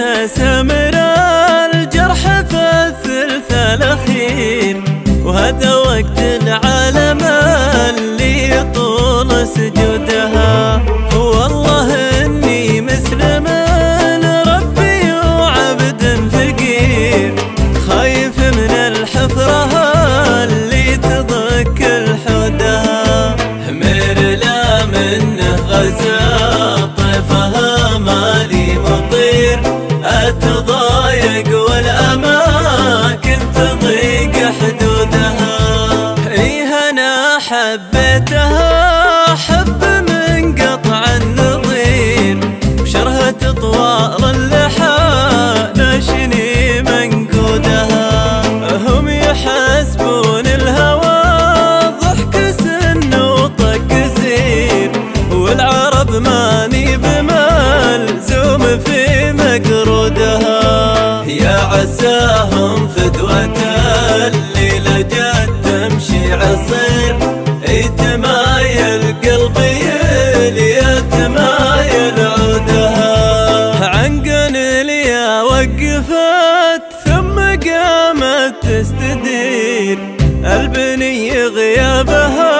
تستمر الجرح في الثلث الأخير وهذا وقت العالم حبيتها حب من قطع النظير. بشرهة طوال اللحى ناشني منقودها هم يحسبون الهوى ضحك سن وطق زير. والعرب ماني بملزوم في مقرودها. يا عساهم البنية غيابها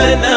Amen.